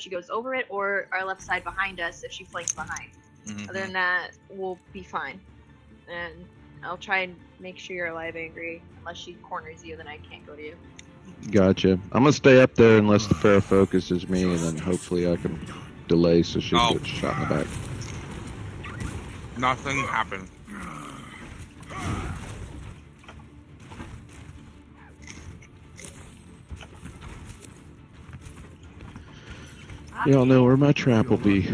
she goes over it, or our left side behind us if she flanks behind. Mhm. Other than that, we'll be fine. And I'll try and make sure you're alive, Angry. Unless she corners you, then I can't go to you. Gotcha. I'm gonna stay up there unless the Pharah focuses me, and then hopefully I can delay so she Oh. gets shot in the back. Nothing happened. Y'all know where my trap will be.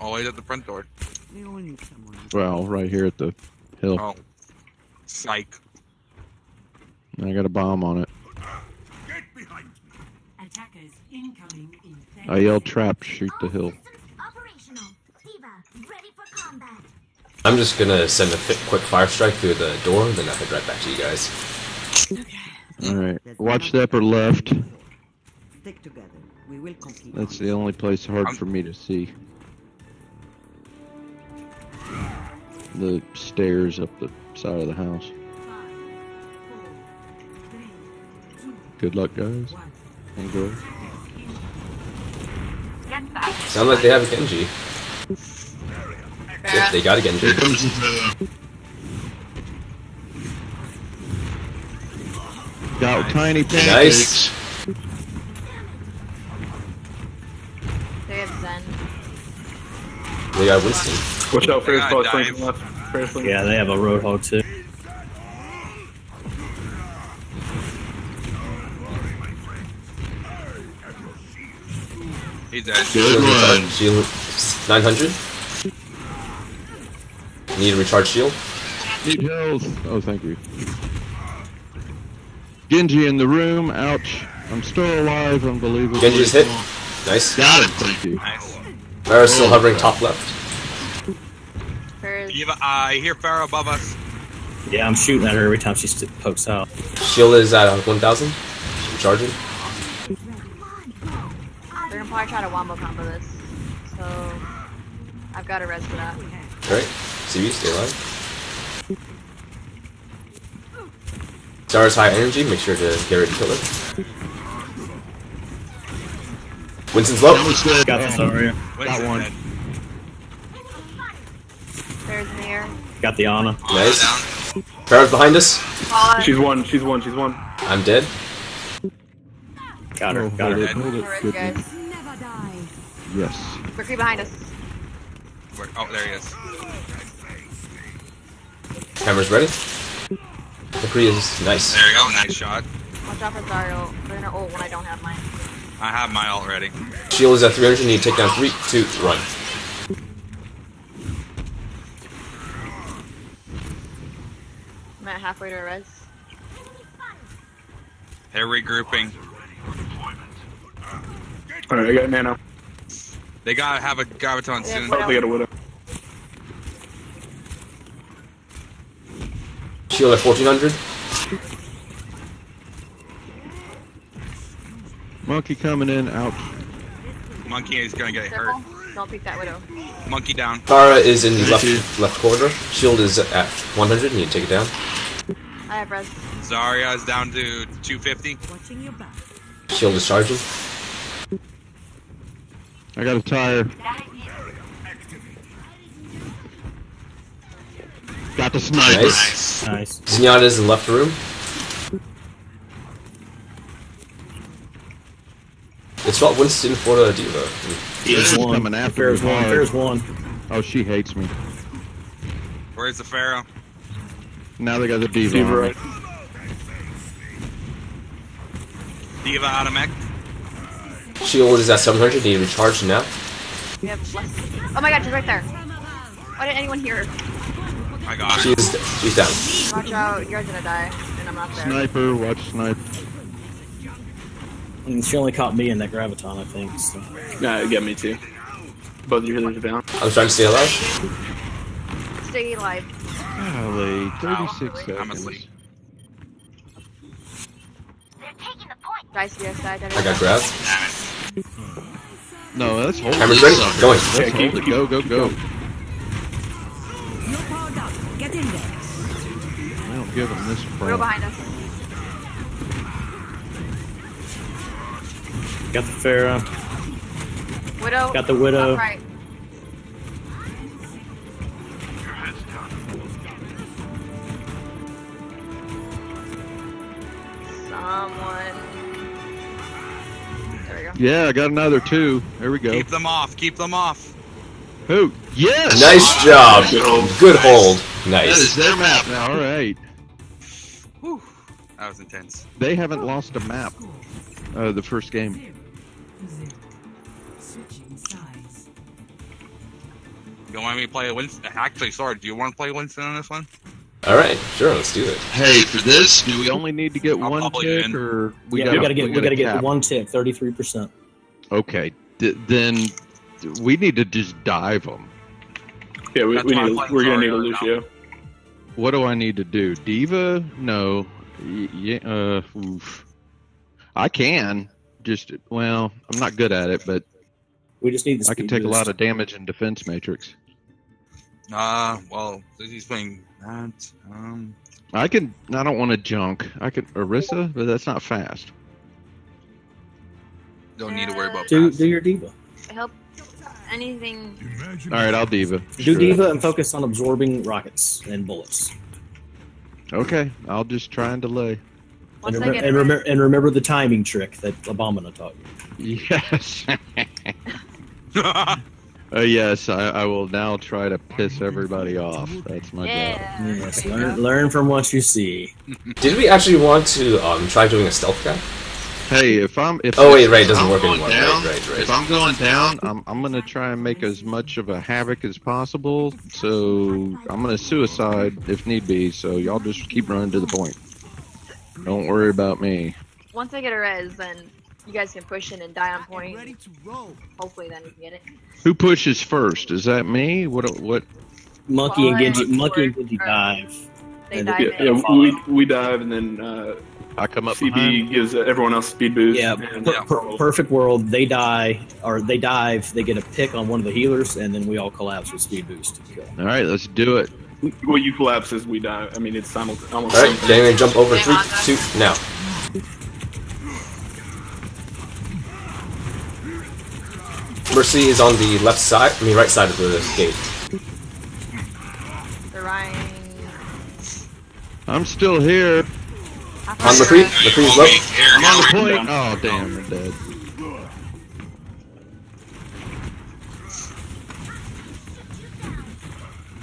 Always at the front door. We all need someone. Well, right here at the hill. Oh. Psych. I got a bomb on it. Attackers incoming in I yell trap, shoot the hill. Operational. Diva, ready for combat. I'm just gonna send a quick fire strike through the door, then I'll head right back to you guys. Alright. Watch the upper left. Stick together. We will complete. That's the only place hard um, for me to see. The stairs up the side of the house. Five, four, three, two, Good luck, guys one. and girls. Sound like they have a Genji. Yep, they got a Genji. Here comes the Pharah. Got tiny pancakes. Nice. They have Zen. They got Winston. Watch out, Ferris I ball got left. Ferris. Yeah, they have a Roadhog too. He's dead. Good one. Shield 900. Need a recharge shield. Need health. Oh, thank you. Genji in the room. Ouch. I'm still alive, Unbelievable. Genji's hit. Nice. Got him. Thank you. Nice. Vera's still hovering top left. Ferris. Diva, uh, I hear Pharah above us. Yeah, I'm shooting at her every time she pokes out. Shield is at uh, 1,000. Charging. They're gonna probably try to wombo combo this. So I've got a res for that. Alright. CV, stay alive. Zarya's high energy, make sure to get ready to kill it. Winston's low. Almost dead. Got the Zarya. Winston one. dead. Ferris air. Got the Ana. Nice. Down. Pharah's behind us. Paw. She's one. She's one. She's one. I'm dead. Got her. Oh, Got hold it, hold it. Res, Good guys. one. Never die. Yes. Mercury behind us. Where- Oh, there he is. Hammer's ready. McCree is nice. There you go. Nice shot. Watch out for Dario. They're gonna ult when I don't have mine. I have mine already. Shield is at 300. Need to take down three, two, run. I'm at halfway to a res. They're regrouping. All right, I got nano. They gotta have a graviton Yeah, soon. but- Oh, they got a widow. Shield at 1400. Monkey coming in. out. Monkey is gonna get hurt. Careful. Don't pick that widow. Monkey down. Pharah is in the left left corridor. Shield is at 100. Need to take it down. I have res. Zarya is down to 250. Watching your back. Shield is charging. I got a tire. Got the sniper. Nice. Nice. Zenyatta is in the left room. It's not Winston for the Diva. There's one. coming after There's me one. hard. There's one. Oh, she hates me. Where's the Pharah? Now they got the diva. Diva on me. right. Diva out of mech. Shield is at 700. Need to recharge now. We. Oh my god, she's right there. Why didn't anyone hear her? I got She it. is she's down. Watch out, you're gonna die, and I'm not there. Sniper, watch snipe. And she only caught me in that graviton, I think. So. Nah, you get me too. Both your healers are down. I'm trying to stay alive. Stay alive. Golly, 36 seconds. I'm asleep. I got grabbed. No, that's hold Hammer's it. ready. Going. Let's Yeah, keep- hold. Go, go, go. You're powered up. Get in there. I don't give him this Widow crap. behind us. Got the Pharah. Widow. Got the widow. Right. Someone. There we go. Yeah, I got another two. There we go. Keep them off. Keep them off. Who? Yes. Nice job. Good hold. Good hold. That is their map now. All right. Whew. That was intense. They haven't lost a map. Uh, the first game. Zero. Switching sides. You want me to play Winston? Actually, sorry. Do you want to play Winston on this one? All right, sure, let's do it. Hey, for this, do we only need to get I'll one probably tick, in. or we yeah, gotta, we gotta get we gotta get cap? one tick, thirty three percent. Okay, D- then we need to just dive them. Yeah, we, we need, we're gonna need a Zarya Lucio. What do I need to do? Diva? No. Y- Yeah. Uh. Oof. I can. Just well, I'm not good at it, but We just need the I can speed take a lot of damage in defense matrix. Uh, well, he's playing that. Um, I can. I don't want to junk. I can Orisa, but that's not fast. don't need to worry about do pass. do your diva. Help. Anything. All right, I'll diva. Do Sure. diva and focus on absorbing rockets and bullets. Okay, I'll just try and delay. Once and, I get and, it. remember, and remember the timing trick that Abomina taught you. Yes. Uh, yes, I, I will now try to piss everybody off. That's my job. Yes, learn, learn from what you see. Did we actually want to um, try doing a stealth guy? Hey, if I'm if Oh wait, right, it doesn't I'm work anymore. down, Right, right, right. If I'm going down, I'm I'm gonna try and make as much of a havoc as possible. So I'm gonna suicide if need be. So y'all just keep running to the point. Don't worry about me. Once I get a res, then you guys can push in and die on point. Hopefully, then we can get it. Who pushes first? Is that me? What what? Monkey and Well, Genji, Monkey and Genji or- dive. They And dive Yeah, yeah we, we dive and then uh, I come up CB behind. gives uh, everyone else speed boost. Yeah, and, per- per- perfect world. They die or they dive. They get a pick on one of the healers, and then we all collapse with speed boost. All right, let's do it. Well, you collapse as we die. I mean, it's simultaneous. Almost All right, Damien, jump over. Three, two, now. Mercy is on the left side. I mean, right side of the gate. The I'm still here. On McCree. McCree's low. I'm on the point. Oh damn, I'm dead.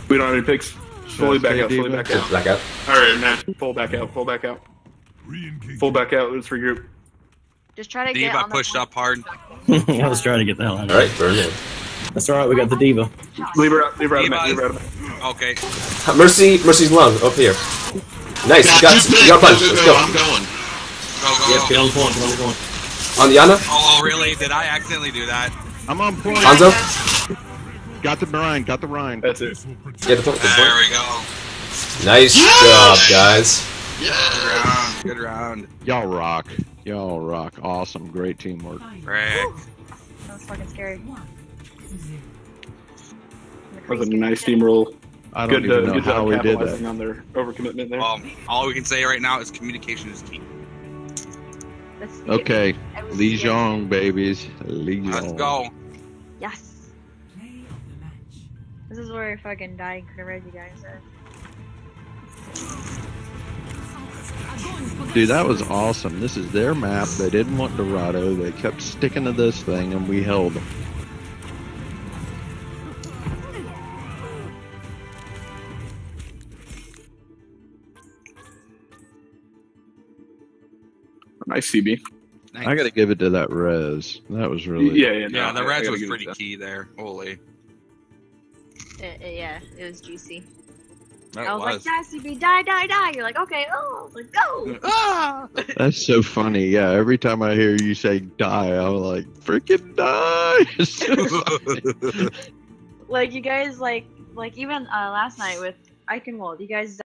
We don't have any picks. Slowly back out. Slowly back out. Back out. All right, now pull back out. Pull back out. Pull back out. Let's regroup. Just try to get Diva on pushed up hard. I was trying to get the hell out of All right, burn in. That's all right. We got the diva. Leave her out. Leave her out. Leave her out. Okay. Mercy, Mercy's lung up here. Nice, you got, you got a punch. Let's go. I'm going. Go, go, Yes, go. get on the point. Get on the point. On the Ana. Oh, oh, really? Did I accidentally do that? I'm on point. Hanzo. Got the Ryan. Got the Ryan. That's it. Get the point. Get the There we go. Nice job, guys. Good round. Good round. Y'all rock. Y'all rock. Awesome. Great teamwork. Rick. That was fucking scary. One. That was a nice team roll. I don't Good, even uh, know how job we did that. on their overcommitment there. Well, all we can say right now is communication is key. Let's see it. Okay, I was Lee scared. Jong, babies. Lee Let's go. Yes. This is where I fucking died. Could have read you guys. Dude, that was awesome. This is their map. They didn't want Dorado. They kept sticking to this thing, and we held them. Nice CB. Nice. I got to give it to that Res. That was really. Yeah, yeah. no, Yeah, the I- I res was pretty key there. Holy. It, it- yeah, it was juicy. That I was, was. like, die, CB, die, die, die. You're like, okay, oh, I was like, go. Ah! That's so funny. Yeah, every time I hear you say die, I'm like, freaking die. like you guys, like, like even uh, last night with Eichenwald, you guys